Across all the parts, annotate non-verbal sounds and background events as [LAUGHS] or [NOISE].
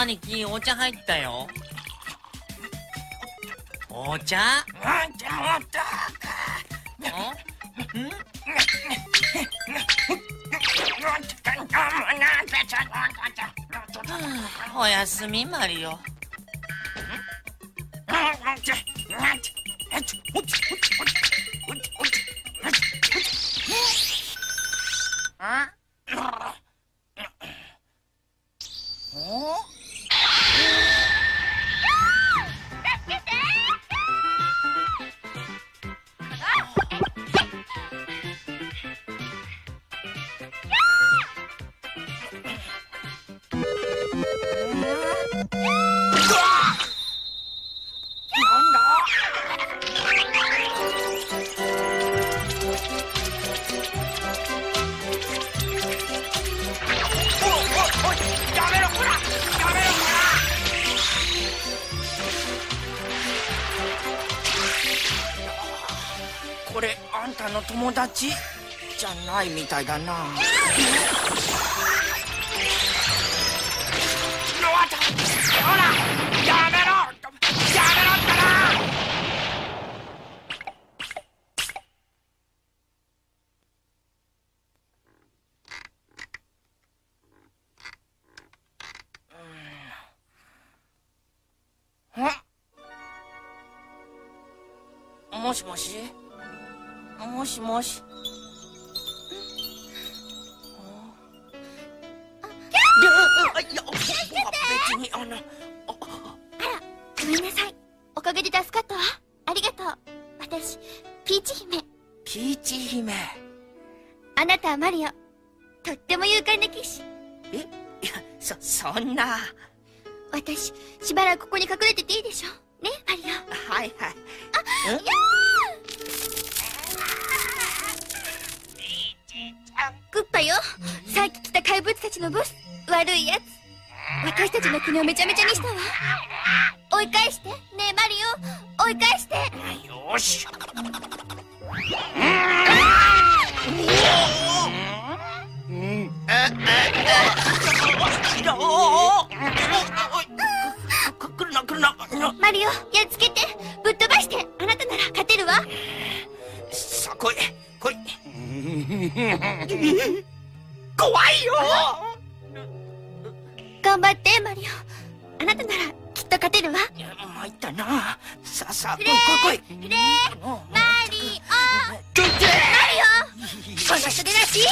兄貴お茶入ったよ。お茶？なんてもったん。おやすみマリオいだな。もしもしもしもしいや別にあのごめんなさい。おかげで助かったわ。ありがとう。私ピーチ姫。ピーチ姫？あなたはマリオ。とっても勇敢な騎士。え？いやそそんな。私しばらくここに隠れてていいでしょねマリオ。はいはい。いやークッパよ。さっき来た怪物たちのボス悪いやつ。私たちの国をめちゃめちゃにしたわ。追い返して。ねえマリオ追い返して。よし。マリオやっつけて怖いよ。頑張ってマリオ。あなたならきっと勝てるわ。ったな。さあさあ来いい。来いフレーマリオ。マリオ。そんな人でなし助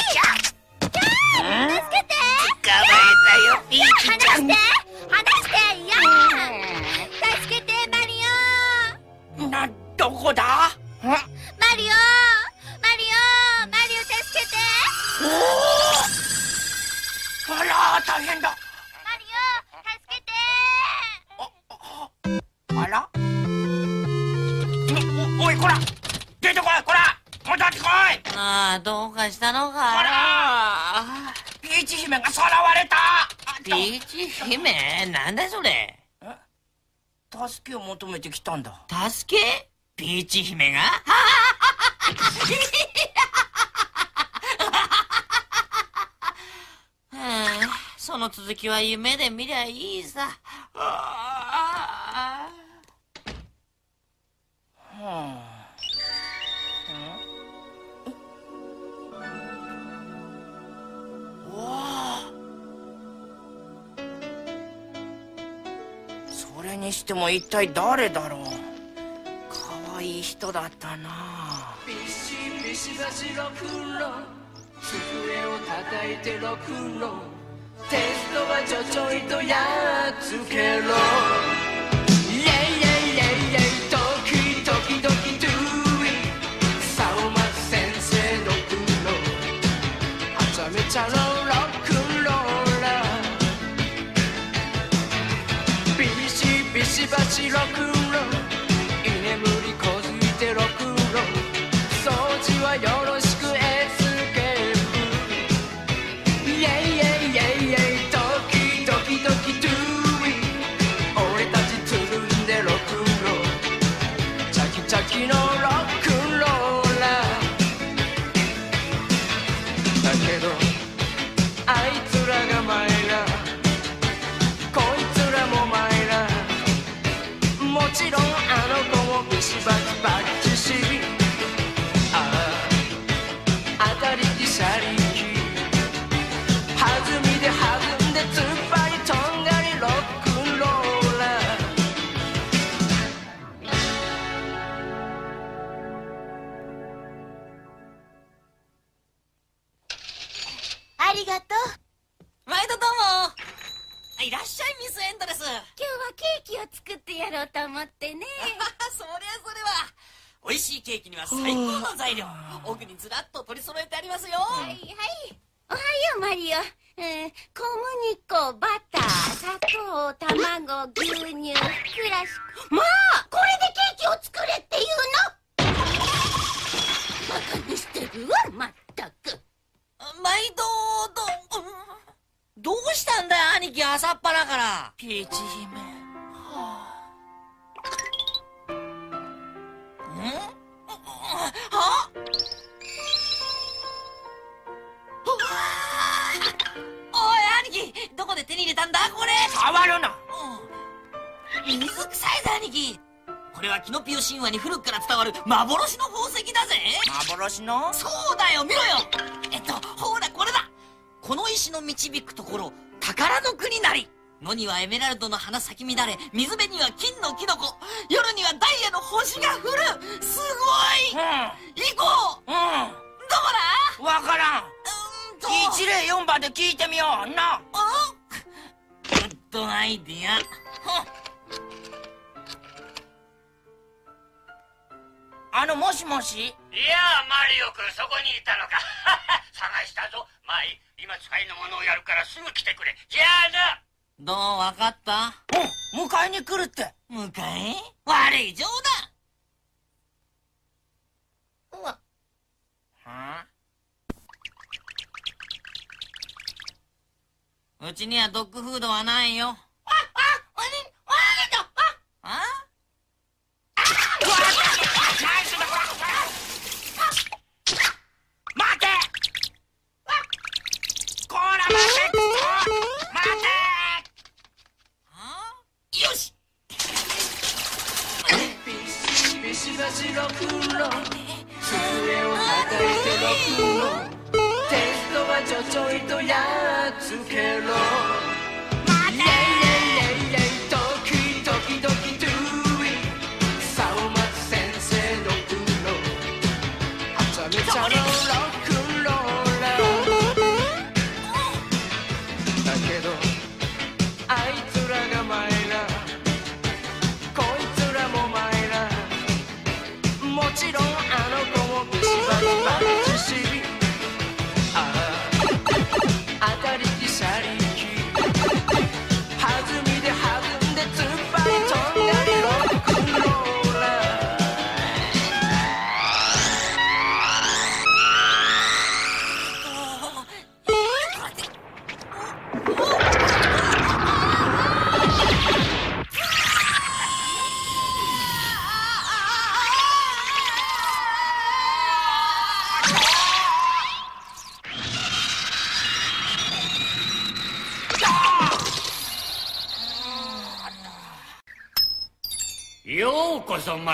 けて。捕まえたよピーチちゃん。離して離して助けてマリなどこだ？マリオ助けて。あら大変だ。マリオ助けて。あら？おおいこら。出てこいこら。戻ってこい。ああどうかしたのあからピーチ姫がさらわれた。ピーチ姫？なんだそれ？助けを求めてきたんだ。助け？ピーチ姫が [LAUGHS] はあその続きは夢で見りゃいいさ。はあそれにしても一体誰だろう可愛いい人だったなビシビシバシロクンロン机を叩いてロクンロンテストはちょちょいとやっつけろ。イェイイェイイェイイェイドキドキドキドゥイさおまつ先生ロクンロはちゃめちゃのロックンローラー。ビシビシバシロックンありがとう。毎度どうも。いらっしゃいミスエンドレス。今日はケーキを作ってやろうと思ってね。[LAUGHS] そそれは。美味しいケーキには最高の材料。奥にずらっと取り揃えてありますよ。はいはい。おはようマリオ、えー、小麦粉バター砂糖卵牛乳クラシまあこれでケーキを作れっていうの？バカにしてる？わまったく毎度どうんどうしたんだよ兄貴朝っぱらから。ピーチ姫。はあ。んはおい兄貴どこで手に入れたんだこれ。触るな。うん。水臭いぜ兄貴。これはキノピオ神話に古くから伝わる幻の宝石だぜ幻のそうだよ見ろよえっとこの石の導くところ宝の国なり。野にはエメラルドの花咲き乱れ水辺には金のキノコ。夜にはダイヤの星が降る。すごい。行こう。うん。うんどこだ？わからん。うーんと。一例四番で聞いてみよう。な。あグッドアイディアあのもしもし？いやあマリオ君そこにいたのか。[LAUGHS] 探したぞ。まあいい今使いのものをやるからすぐ来てくれ。じゃあな。どうわかった？うん迎えに来るって。迎え？悪い冗談。うわ。はうちにはドッグフードはないよ。あ待て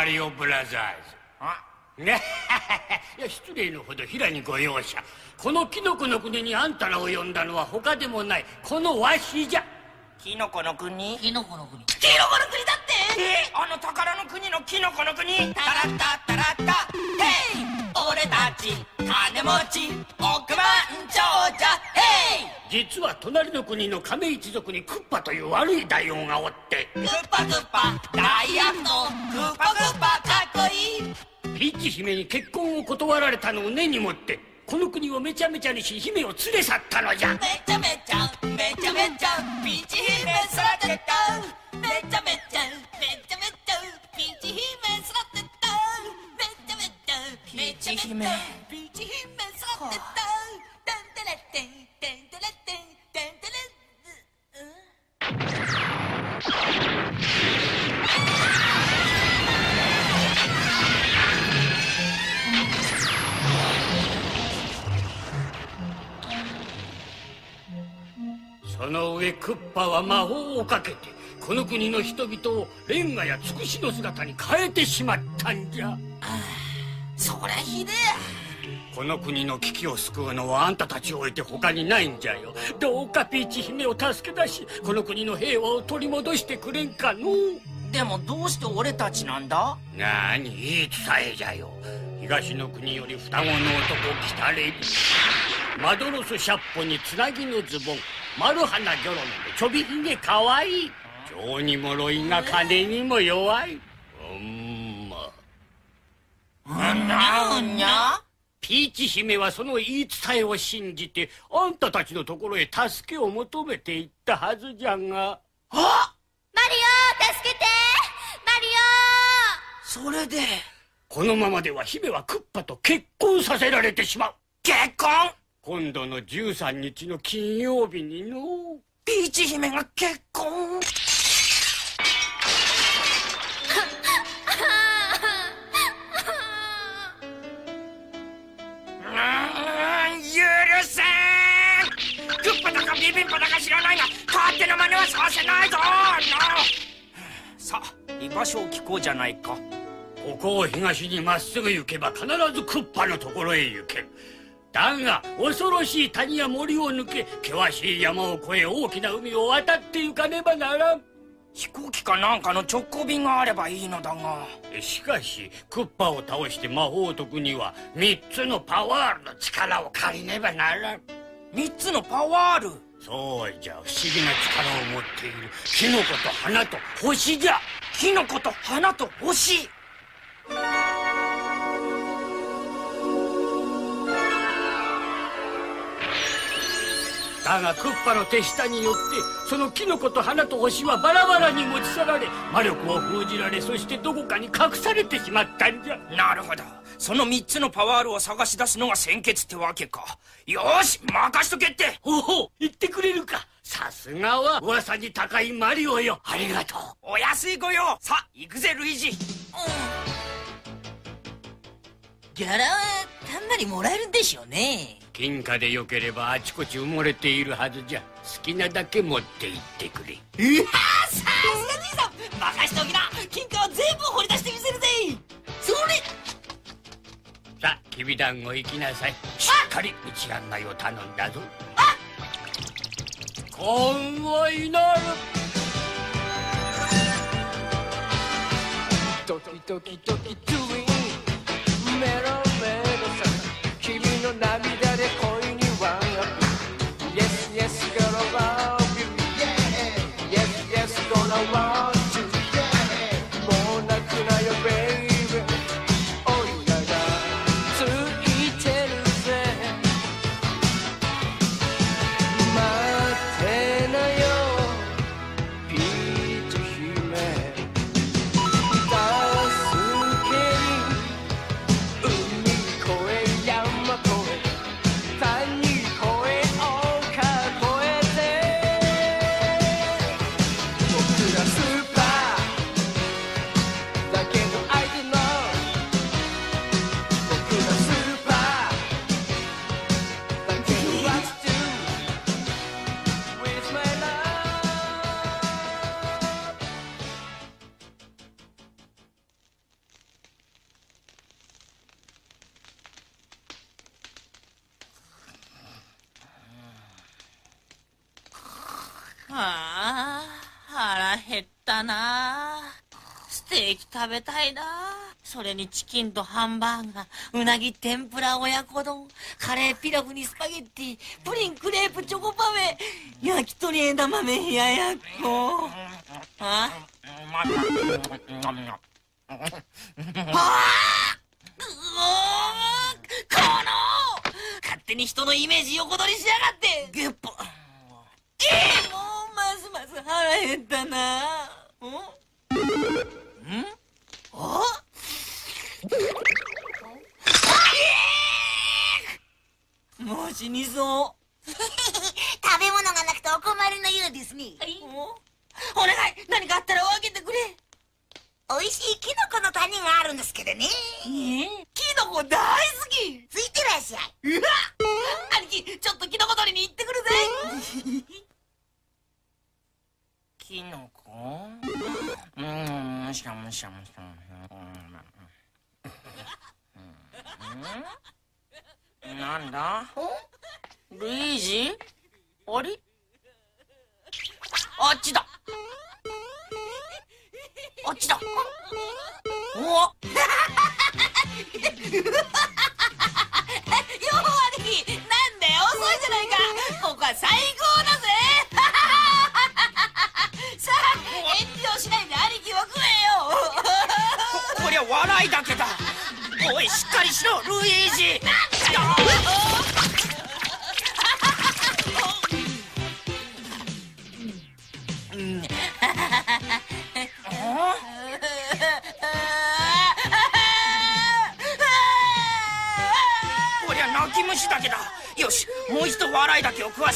マリオブラザーズ。あ？ね。[LAUGHS] いや失礼のほど平にご容赦。このキノコの国にあんたらを呼んだのは他でもない。このわしじゃ。キノコの国？キノコの国。キノコの国だって。え？あの宝の国のキノコの国？タラッタタラッタ。ヘイ！俺たち金持ち。億万長者。ヘイ！実は隣の国の亀一族にクッパという悪い大王がおって。グッパグッパ。ダイヤいピッチ姫に結婚を断られたのを根に持ってこの国をめちゃめちゃにし姫を連れ去ったのじゃ。めちゃめちゃめちゃめちゃピーチ姫育てためちゃめちゃめちゃめちゃピーチ姫育てためちゃめちゃピーチ姫めちゃめちゃパは魔法をかけてこの国の人々をレンガやつくしの姿に変えてしまったんじゃ。そりゃひでこの国の危機を救うのはあんたたちを置いて他にないんじゃよ。どうかピーチ姫を助け出しこの国の平和を取り戻してくれんかの。でもどうして俺たちなんだ？なに言い伝えじゃよ。東の国より双子の男来たれマドロス百歩につなぎのズボン丸花ギョロのちょびひげかわいい。情にもろいが金にも弱い。うんま。うんにゃうんにゃピーチ姫はその言い伝えを信じてあんたたちのところへ助けを求めていったはずじゃが。あマリオ助けて！マリそれで？このままでは姫はクッパと結婚させられてしまう。結婚？今度の13日の金曜日にの。ピーチ姫が結婚。うーん許せん。クッパだかビビンパだか知らないが勝手な真似はさせないぞ。さあ居場所を聞こうじゃないか。ここを東にまっすぐ行けば必ずクッパのところへ行け。るだが恐ろしい谷や森を抜け険しい山を越え大きな海を渡って行かねばならん。飛行機かなんかの直行便があればいいのだが。しかしクッパを倒して魔法を解くには3つのパワールの力を借りねばならん。3つのパワールそうじゃ不思議な力を持っている。キノコと花と星じゃ。キノコと花と星だがクッパの手下によってそのキノコと花と星はバラバラに持ち去られ魔力を封じられそしてどこかに隠されてしまったんじゃ。なるほど。その3つのパワールを探し出すのが先決ってわけか。よし任しとけって。ほほ言ってくれるか。さすがは噂に高いマリオよ。ありがとう。お安いご用。さあ行くぜルイージギャラはたんまりもらえるんでしょうね金貨でよければあちこち埋もれているはずじゃ。好きなだけ持って行ってくれ。うわさすがじいさん任しておきな。金貨は全部掘り出してみせるぜ。それ。さあきびだんご行きなさい。しっかり道案内を頼んだぞ。今後祈る。ドキドキドキドゥインメロメ食べたいな。それにチキンとハンバーガー。うなぎ天ぷら親子丼。カレーピラフにスパゲッティ。プリンクレープチョコパフェ。焼き鳥枝豆冷ややっこ。あ？ああうおーこの勝手に人のイメージ横取りしやがって。ゲッポ。ええもうますます腹減ったな。うん？あ。もう死にそう食べ物がなくてお困りのようですねお願い何かあ。ったら分けてくれ美味しいキノコの谷があ。るんですけどねキノコ大好きついてらっしゃいうわ兄貴ちょっとキノコ取りに行ってくるぜキノコうん。しゃむしゃむしゃむうん。なんだ？ルイージ？あれ？あっちだ。あっちだ。およ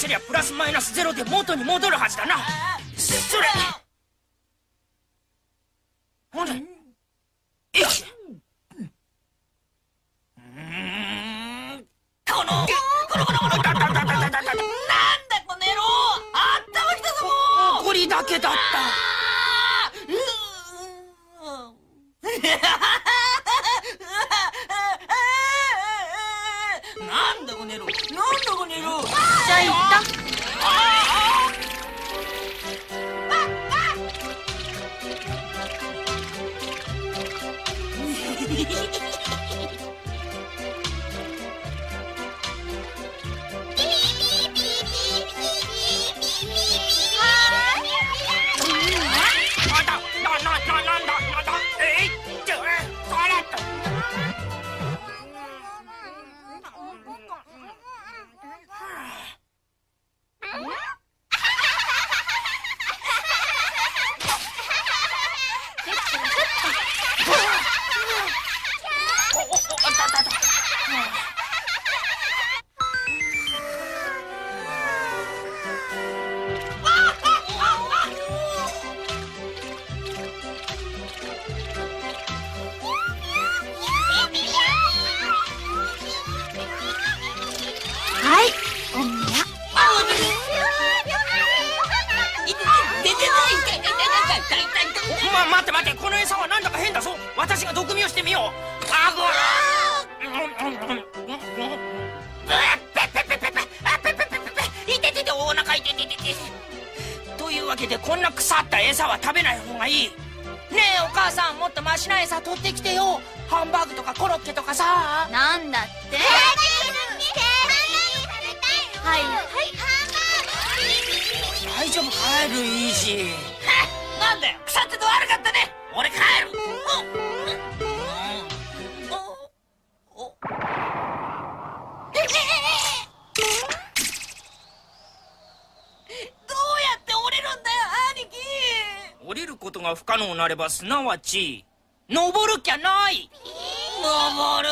りゃプラスマイナスゼロで元に戻るはずだな。それ待って待ってこの餌はなんだか変だぞ。私が毒味をしてみよう。あごうん。というわけでこん。な腐った餌は食べない方がいいねえお母さん。もっとマシな餌取ってきてよハンバーグとかコロッケとかさなん。だってはいはい大丈夫帰るイージーなんってて悪かったね。俺帰る。うんおお。どうやって降りるんだよ兄貴降りることが不可能なればすなわち登るきゃない登る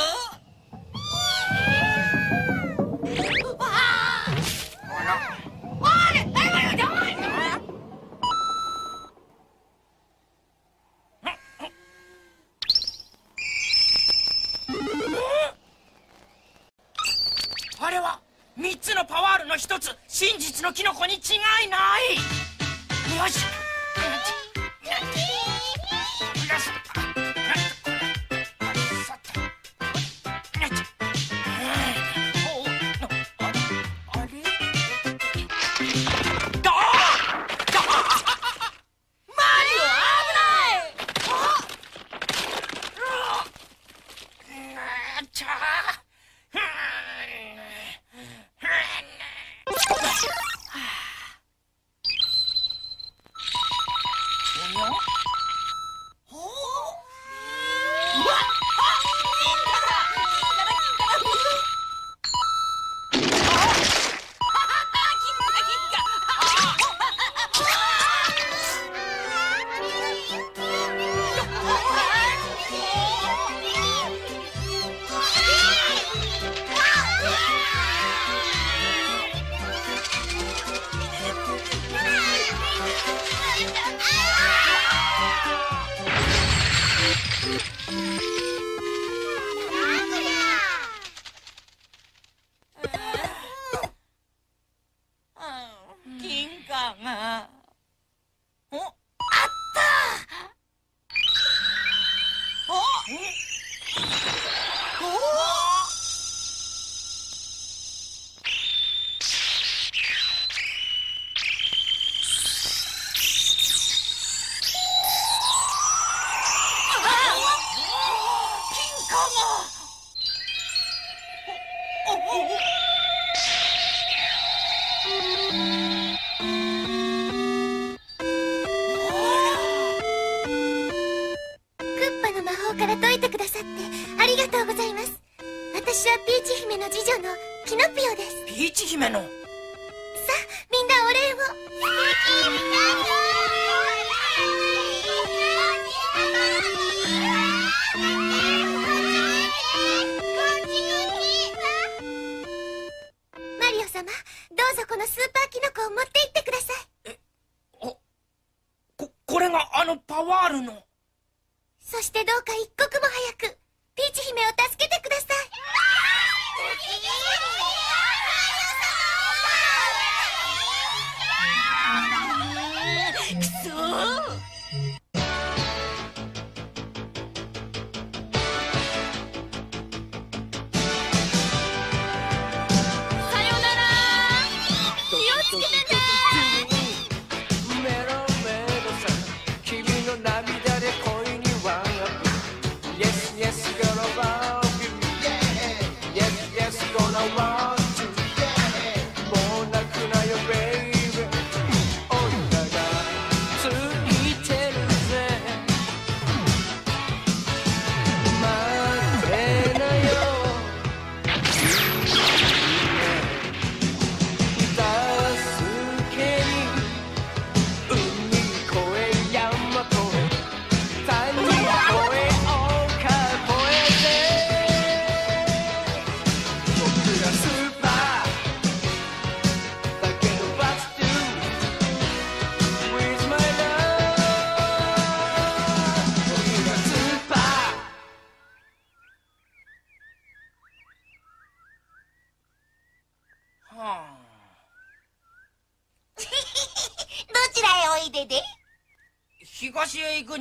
くそー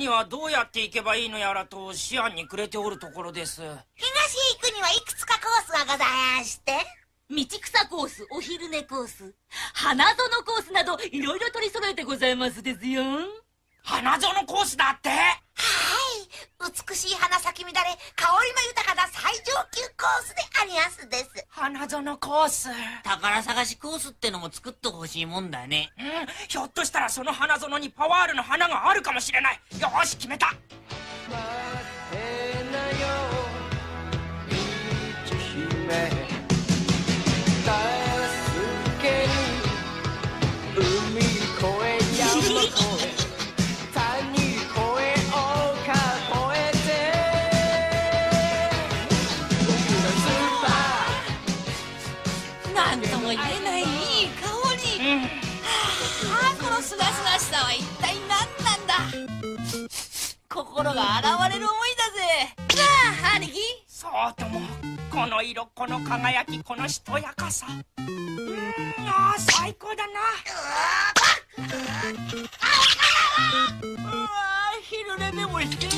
にはどうやって行けばいいのやらと思案にくれておるところです。東へ行くにはいくつかコースがございまして。道草コースお昼寝コース花園コースなどいろいろ取り揃えてございますですよ。花園コースだって？はい美しい花咲き乱れ香りも豊かな最上級コースでありますです。花園コース。宝探しコースってのも作ってほしいもんだね。うん。ひょっとしたらその花園にパワールの花があるかもしれない。よし決めた。待ってなよの輝きこのしとやかさ。うんあ最高だな。うわ昼寝でもして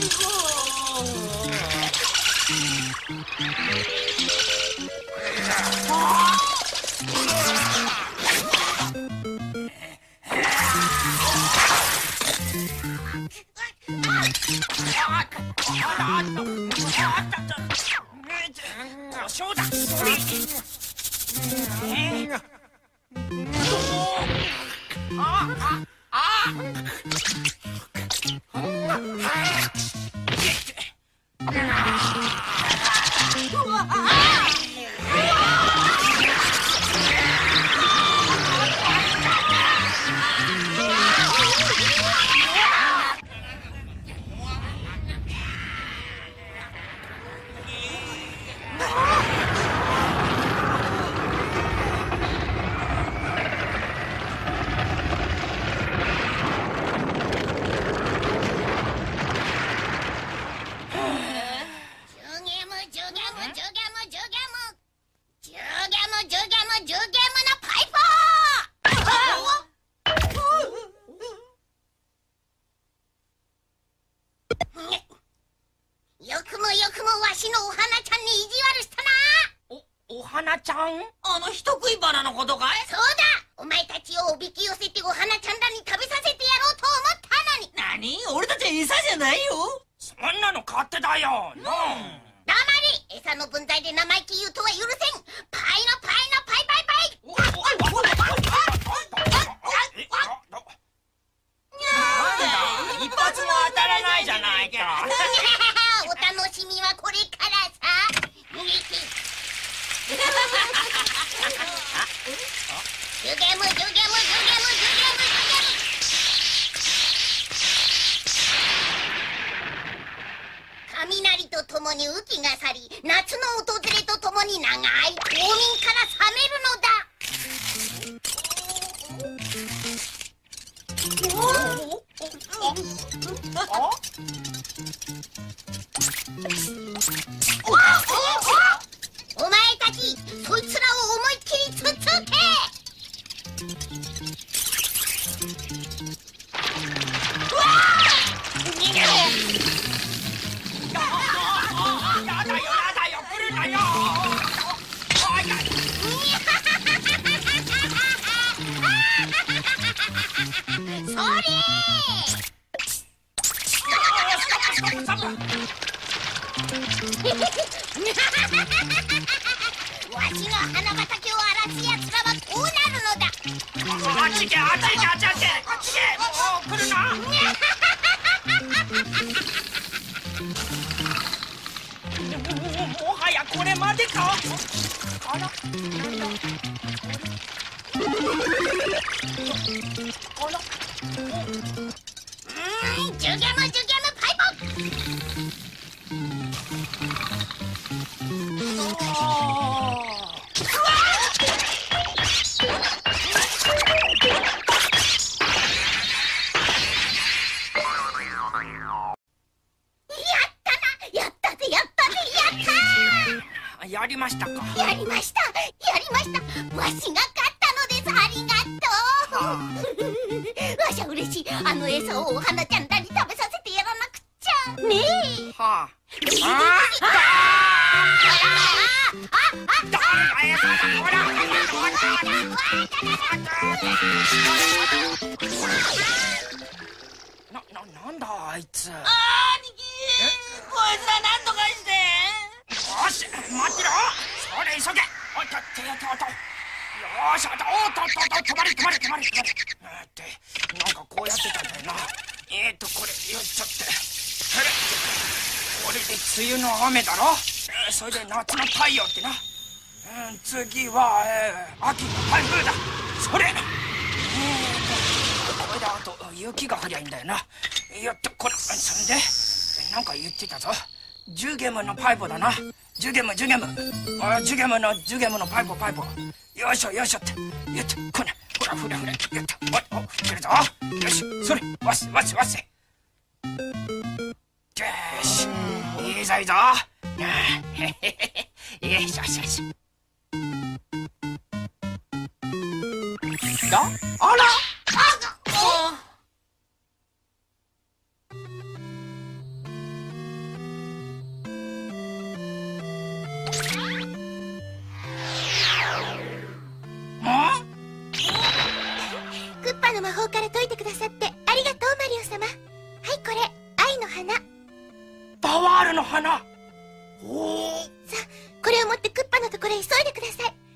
そうだ。お前たちをおびき寄せてお花ちゃんらに食べさせてやろうと思ったのに。何？俺たちは餌じゃないよ。そんなの勝手だよ。なあ黙れ。餌の分際で生意気言うとは許せんれで夏の太陽ってな、うん、次は、えー、秋の台風だ。それな。えーとこれであと雪が降りゃいいんだよな。よっとこれそれでなんか言ってたぞ。ジュゲムのパイプだな。ジュゲムジュゲム。あジュゲムのジュゲムのパイプパイプよいしょよいしょって。よっとこれほらふれふれ。よっと。おお切るぞ。よしそれわしわしわしよし。いいぞいいぞ。よいしょよしょだあら。あクッパの魔法から解いてくださってありがとうマリオ様。はいこれ。愛の花。パワールの花。さあこれを持ってクッパのところへ急いでください。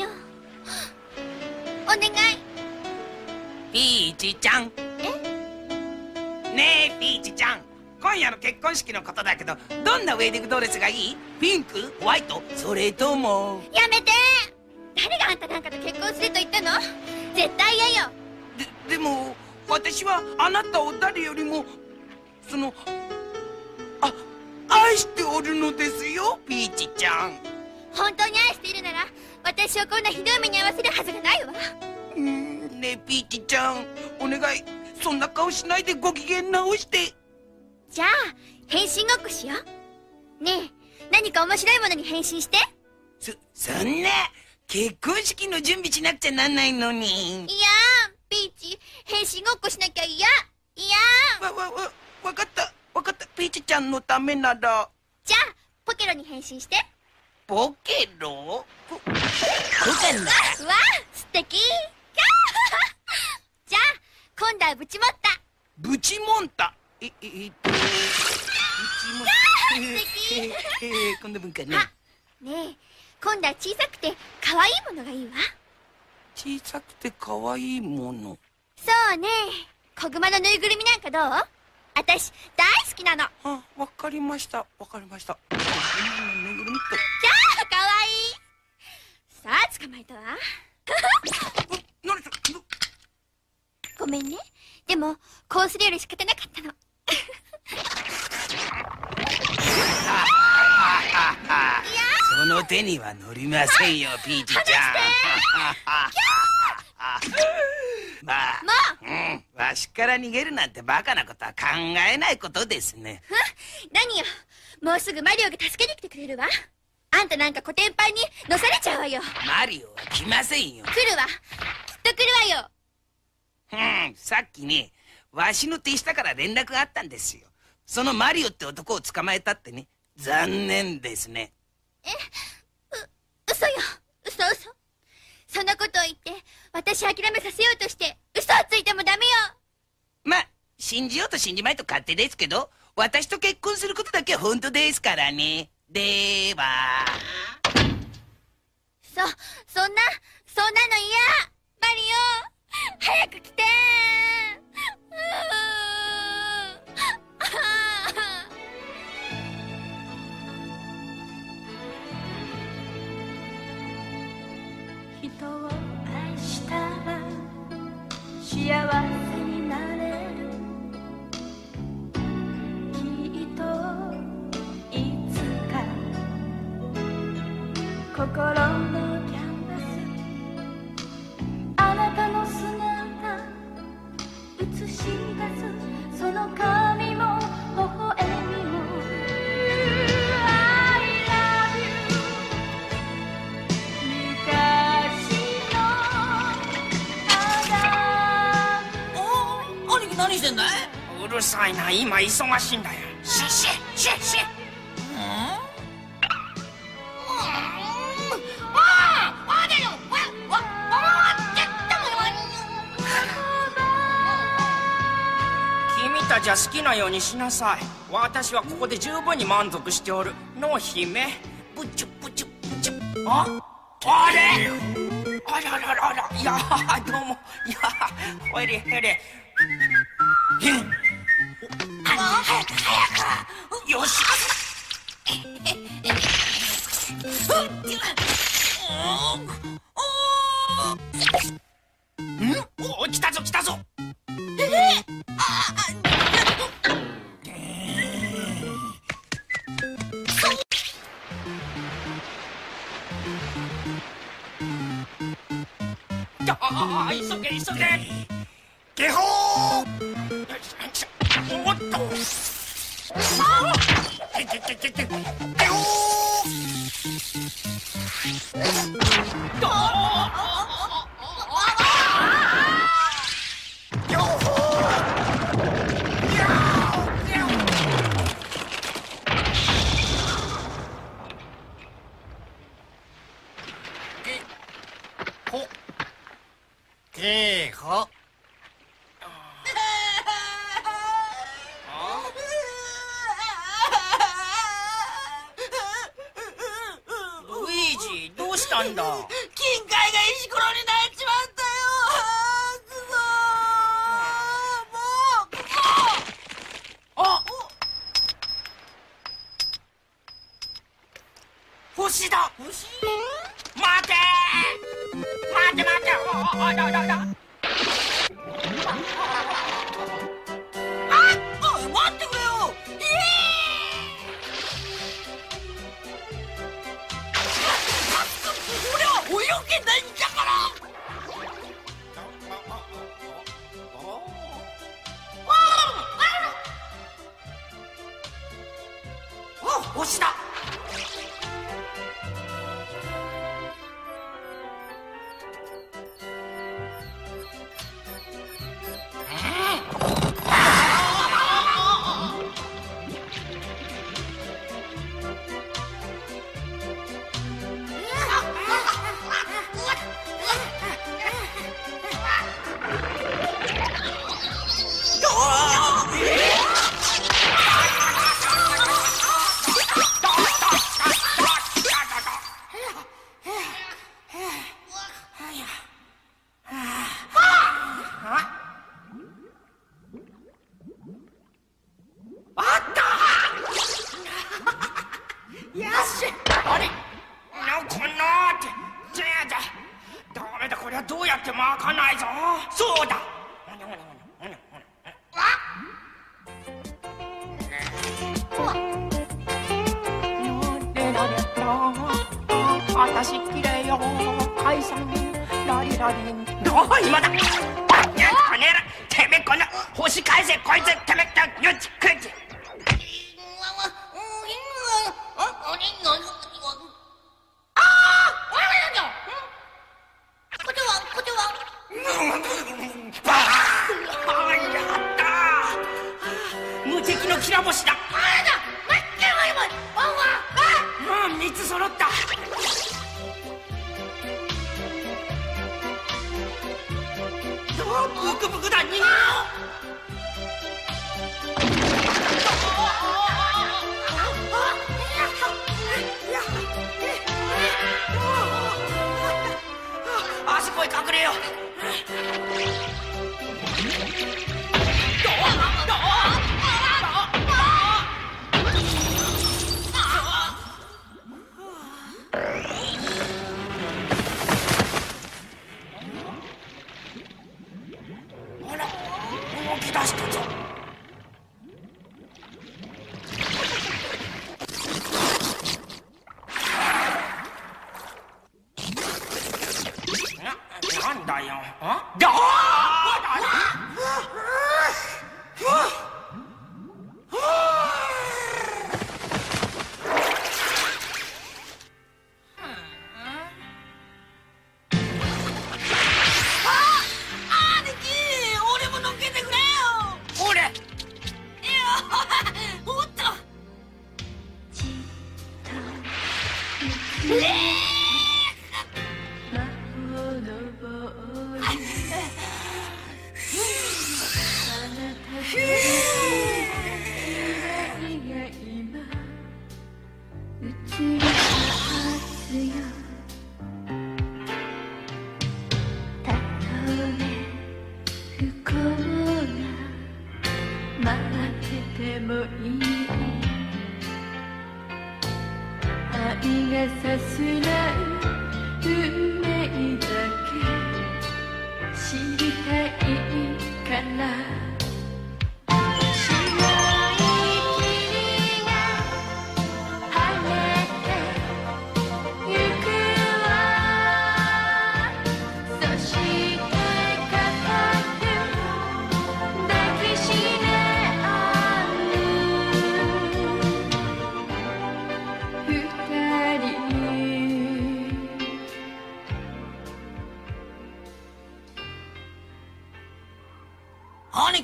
けに来てマリオお願い。ピーチちゃん。ねえピーチちゃん。今夜の結婚式のことだけどどんなウェディングドレスがいい？ピンク？ホワイト？それとも。やめて。誰があんたなんかと結婚すると言ったの？絶対嫌よ。ででも私はあなたを誰よりもそのあ愛しておるのですよピーチちゃん。本当に愛しているなら私をこんなひどい目に遭わせるはずがないわ。うんねえピーチちゃん。お願い。そんな顔しないでご機嫌直して。じゃあ変身ごっこしよう。ねえ何か面白いものに変身して。そそんな結婚式の準備しなくちゃなんないのに。いやーピーチ変身ごっこしなきゃ嫌いやわわわわかったわかった。ピーチちゃんのためなら。じゃあポケロに変身してポケロポポケンだうわ素敵。[LAUGHS] じゃあ今度はブチモッタブチモンタえええっとブチモンタ素敵。ええこんな文化ねあねえ今度は小さくて可愛いものがいいわ小さくて可愛いものそうね小熊のぬいぐるみなんかどう私大好きなのあわかりましたわかりましたぬいぐるみとキャーかわいいさあ捕まえたわ。ごめんね。でもこうするより仕方なかったの。その手には乗りませんよピーチちゃん。まあもう。うん。わしから逃げるなんてバカなことは考えないことですね。何よ。もうすぐマリオが助けに来てくれるわあんたなんかコテンパンに乗されちゃうわよ。マリオは来ませんよ。来るわ。きっと来るわよ。うんさっきねわしの手下から連絡があったんですよ。そのマリオって男を捕まえたってね。残念ですね。嘘よ。嘘嘘。そんなことを言って私諦めさせようとして嘘をついてもダメよ。まあ信じようと信じまいと勝手ですけど私と結婚することだけは本当ですからねでは。そそんなそんなの嫌。マリオ。早く来て。ううるさいな今忙しいんだよ。シッシッシッシッじゃ好きなようにしなさい。私はここで十分に満足しておる。の姫。チュチュチュ。あ？あれ？あらららら。いやどうも。いやへんあ早く早く。よし。お来たぞ来たぞっ、あ急げ急げ。下おっと。あ下あ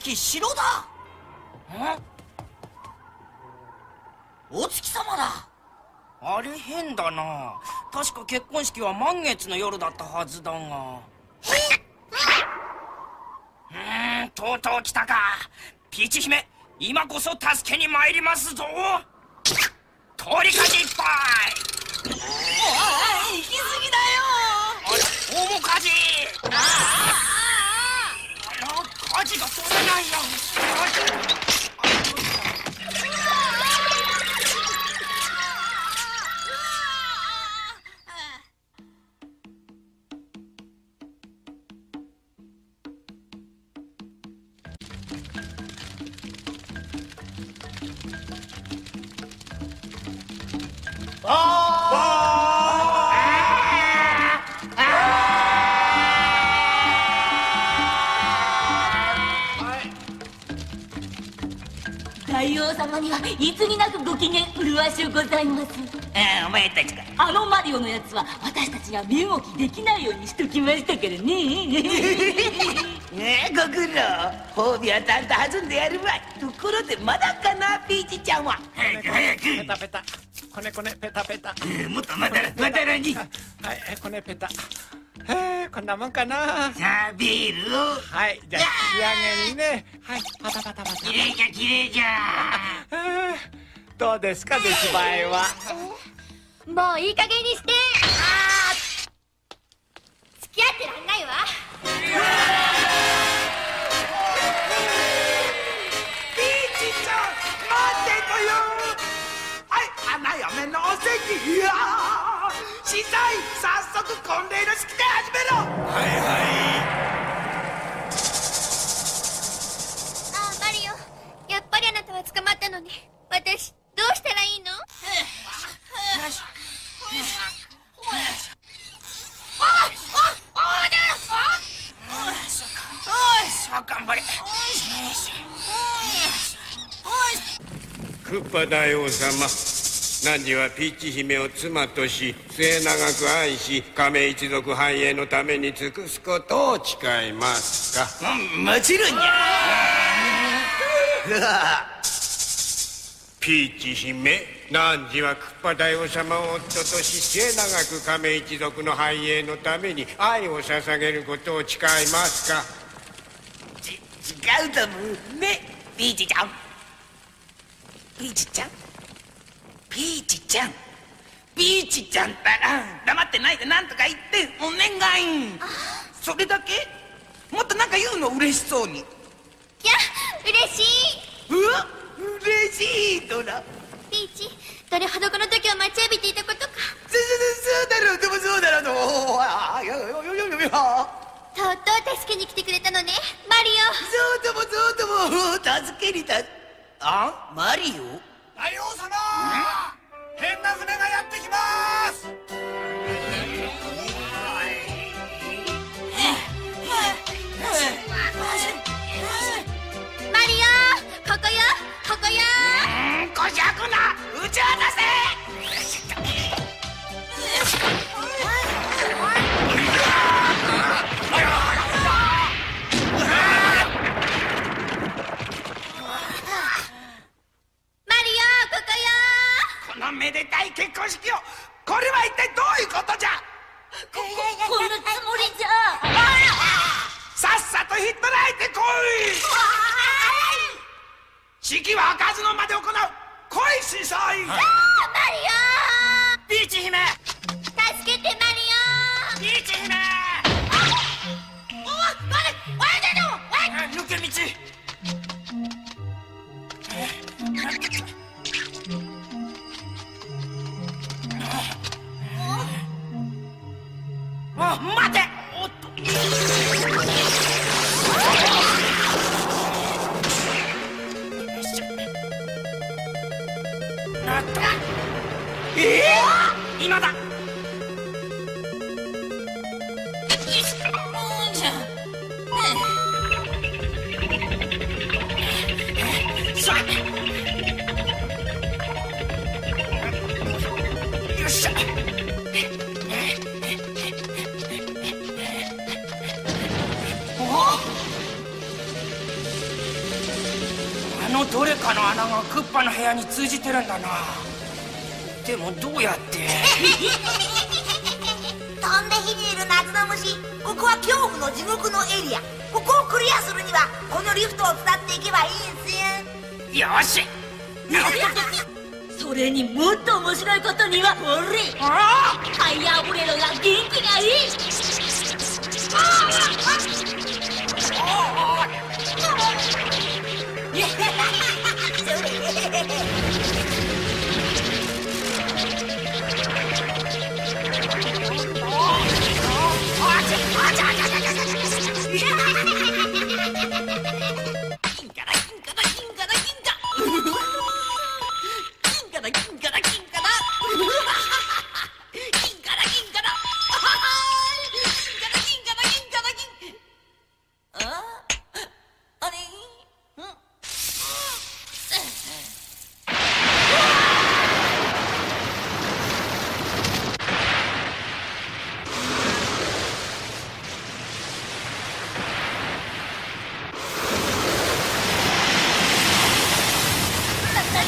兄貴城だ。んお月様だ。あれ変だな。確か結婚式は満月の夜だったはずだが。うーんとうとう来たか。ピーチ姫今こそ助けに参りますぞ。通りかがあのマリオのやつは私たちが身動きできないようにしときましたからね。えご苦労。褒美はちゃんと弾んでやるわい。ところでまだかなピーチちゃんは。早く早くペタペタ。こねこねペタペタ。えーもっとまだらまだらに。さはいえこねペタ。えー、こんなもんかな。あビールを。はいじゃあ仕上げにね。はいパタパタパタ。きれいじゃきれいじゃ。えーどうですか出来栄えはもういい加減にして。付き合ってらんないわ。ピーチちゃん待ってこよ。はい花嫁のお席いやー司祭早速婚礼の式典始めろ。はいはあマリオ。やっぱりあなたは捕まったのね私どうしたらいいの？クッパ大王様汝はピーチ姫を妻とし末永く愛し亀一族繁栄のために尽くすことを誓いますか。うんもちろんじゃ [LAUGHS] ピーチ姫汝はクッパ大王様を夫とし末永く亀一族の繁栄のために愛を捧げることを誓いますか？ち違うと思う。ねピーチちゃん。ピーチちゃん？ピーチちゃん。ピーチちゃんったら黙ってないでなんとか言って。お願い。それだけ？もっとなんか言うの嬉しそうに。いや嬉しい。うわ嬉しいとなピーチ。どれほどこの時を待ちわびていたことか。そそそうだろう。でもそうだろう。とあよよよよよよ。とうとう助けに来てくれたのねマリそうともそうとも。助けにたあマリオ？大王様！変な船がやってきます！オマリオここよここよ。うんこしゃくな。打ち果たせ。マリオここよ。このめでたい結婚式を。これは一体どういうことじゃ。こんなつもりじゃ。さっさとひっ捕らえてこい式は開かずの間で行う来い。司祭あマリピーチ姫。オ助けてマリピーチ姫。オおマリおいでのおい抜け道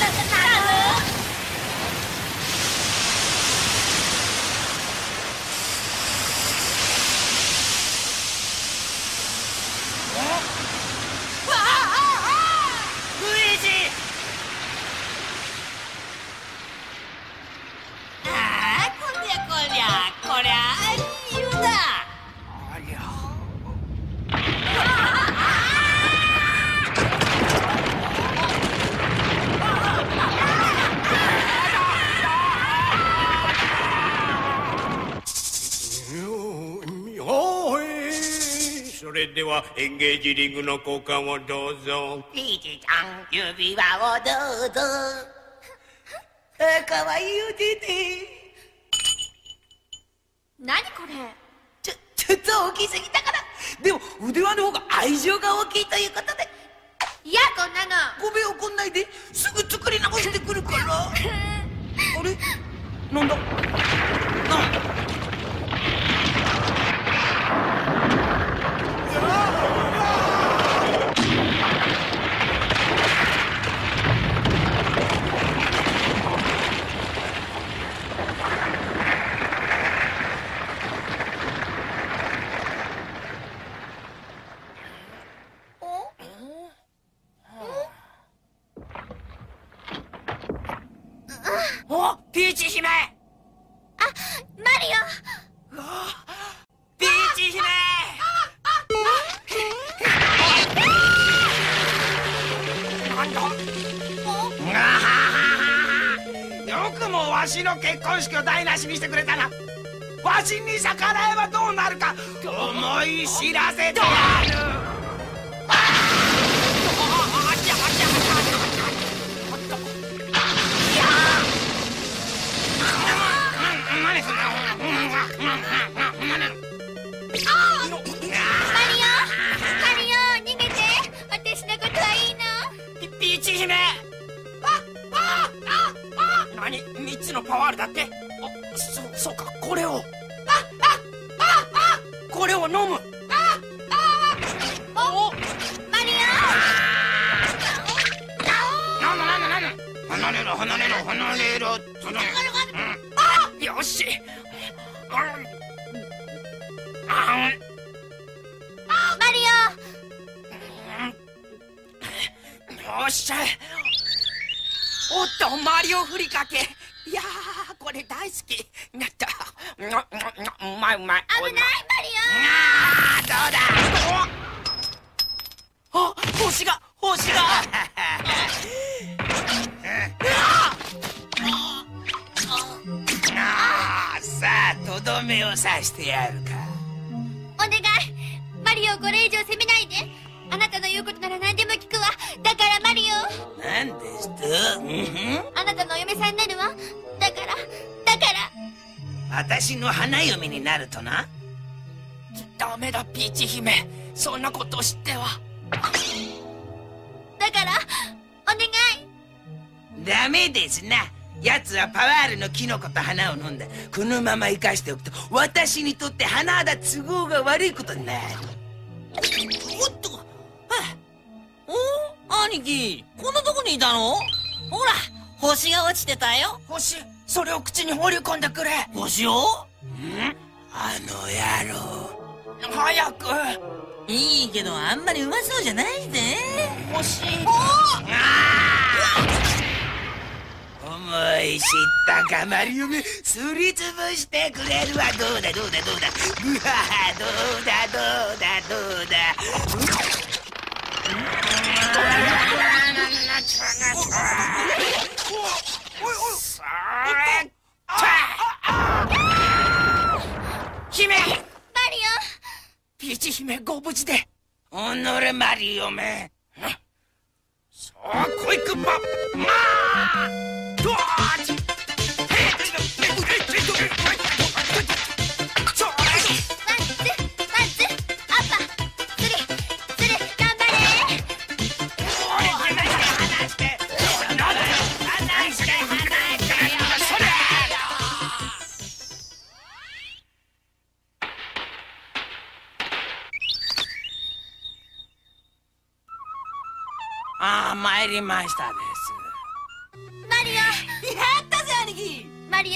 Tak. エンゲージリングの交換をどうぞ。ピーチちゃん指輪をどうぞ。あかわいいおてて何これ？ちょちょっと大きすぎたからでも腕輪の方が愛情が大きいということで。いやこんなの。ごめん怒んないで。すぐ作り直してくるから。[LAUGHS] あれ？なんだ？なん Stop! Shout out! のキノコと花を飲んだこのまま生かしておくと私にとって花だ都合が悪いことになる。おっとはお兄貴こんなとこにいたの？ほら星が落ちてたよ。星それを口に放り込んでくれ。星を？ん？あの野郎。早く。いいけどあんまりうまそうじゃないぜ。星おああ思い知ったかマリオめすりつぶしてくれるわ。どうだどうだどうだ。ぐははどうだどうだ。どうだそれ姫マリピーチ姫。ご無事で。おのれマリオめさあ来いクッパまあ！ああ参りましたでマリオ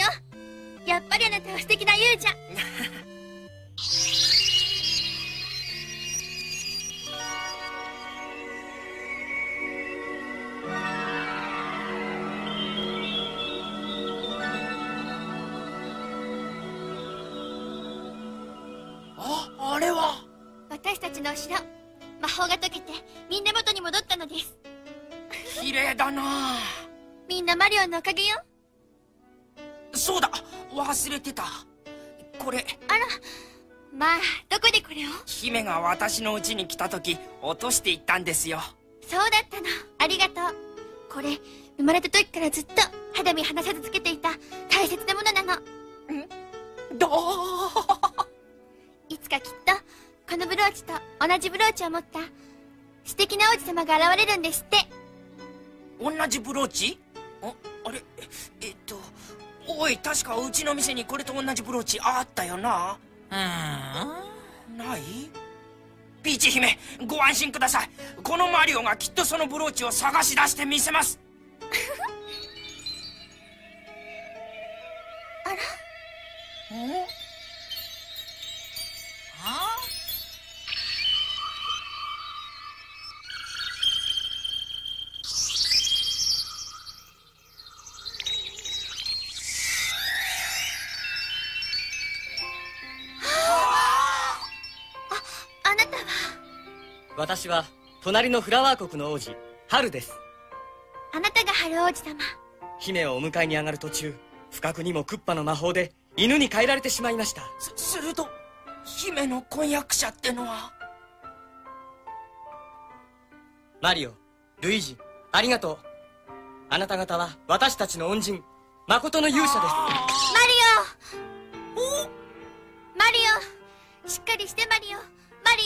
やっぱりあなたは素敵な勇者ああれは？私たちのお城魔法が解けてみんな元に戻ったのです。綺麗だな。みんなマリオのおかげよそうだ。忘れてた。これ。あらまあどこでこれを？姫が私の家に来た時落としていったんですよ。そうだったの。ありがとう。これ生まれた時からずっと肌身離さずつけていた大切なものなの。どう？いつかきっとこのブローチと同じブローチを持った素敵な王子様が現れるんですって。同じブローチ？ああれえっとおい確かうちの店にこれと同じブローチあったよな。うん。ない？ピーチ姫ご安心ください。このマリオがきっとそのブローチを探し出してみせます。[LAUGHS] あら。あは隣のフラワー国の王子ハルです。あなたが春王子様。姫をお迎えに上がる途中不覚にもクッパの魔法で犬に変えられてしまいました。すすると姫の婚約者ってのは？マリオルイージありがとう。あなた方は私たちの恩人誠の勇者です。マリオ！マリオ！しっかりしてマリオ。マリ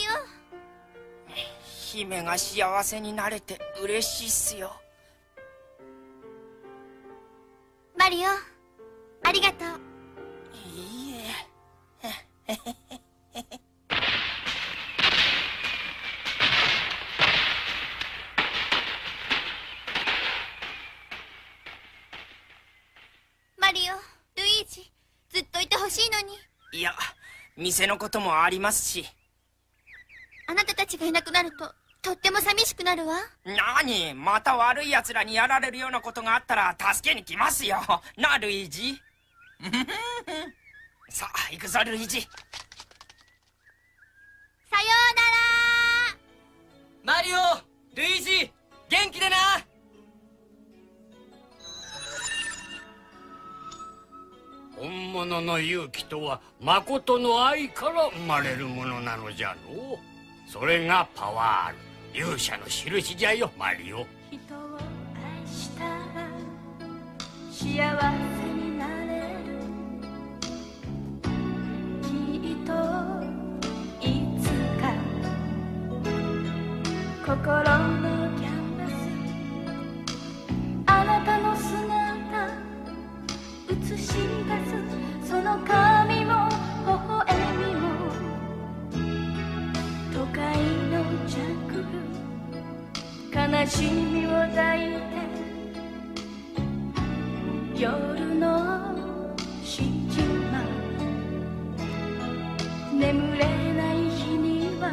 姫が幸せになれて嬉しいっすよ。オマリオありがとう。いいえ。[LAUGHS] マリオルイージずっといてほしいのに。いや店のこともありますしあなたたちがいなくなるととっても寂しくなるわ。何？また悪い奴らにやられるようなことがあったら助けに来ますよ。なルイージさあ行くぞルイージ。さようなら。マリオルイージ元気でな。本物の勇気とは誠の愛から生まれるものなのじゃろうそれがパワール勇者の印じゃよマリオ。人を愛したら幸せになれる。きっといつか心のキャンバスあなたの姿映し出すその髪悲しみを抱いて夜のしじま眠れない日には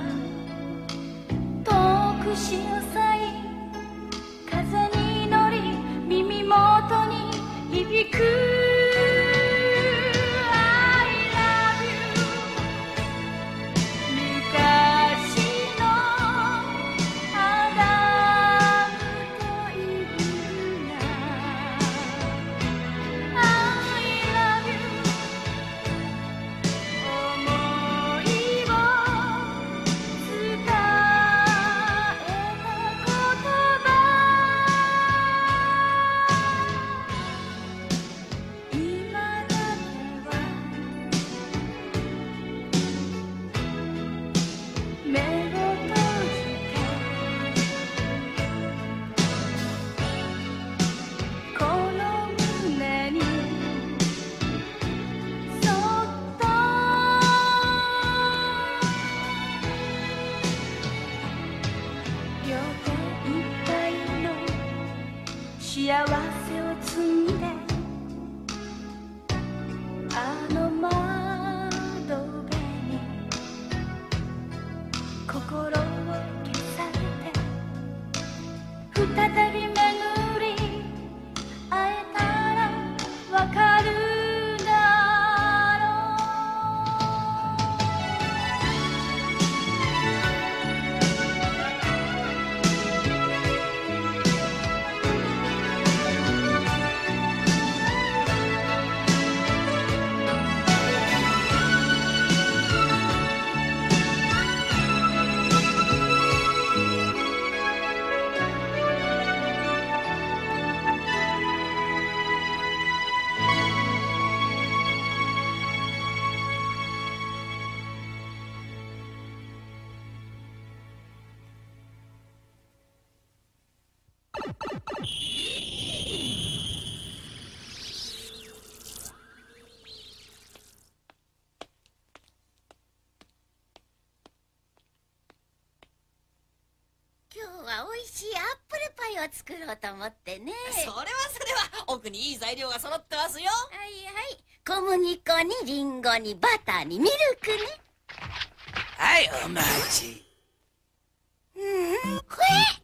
遠く潮さい風に乗り耳元に響く。幸せ美味しいアップルパイを作ろうと思ってね。それはそれは奥にいい材料が揃ってますよ。はいはい。小麦粉にリンゴにバターにミルクね。はいお待ち。うんこれ